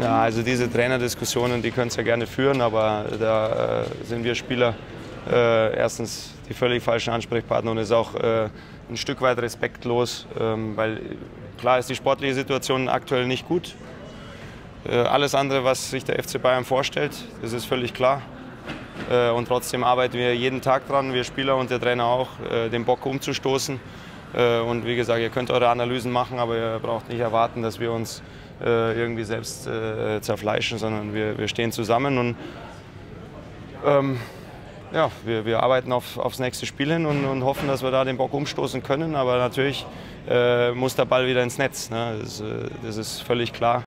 Ja, also diese Trainerdiskussionen, die können es ja gerne führen, aber da äh, sind wir Spieler äh, erstens die völlig falschen Ansprechpartner und ist auch äh, ein Stück weit respektlos, ähm, weil klar ist die sportliche Situation aktuell nicht gut. Äh, alles andere, was sich der FC Bayern vorstellt, das ist völlig klar. Äh, und trotzdem arbeiten wir jeden Tag dran, wir Spieler und der Trainer auch, äh, den Bock umzustoßen. Und wie gesagt, ihr könnt eure Analysen machen, aber ihr braucht nicht erwarten, dass wir uns irgendwie selbst zerfleischen, sondern wir, wir stehen zusammen und ähm, ja, wir, wir arbeiten auf, aufs nächste Spiel hin und, und, hoffen, dass wir da den Bock umstoßen können. Aber natürlich äh, muss der Ball wieder ins Netz. Ne? Das, das, ist völlig klar.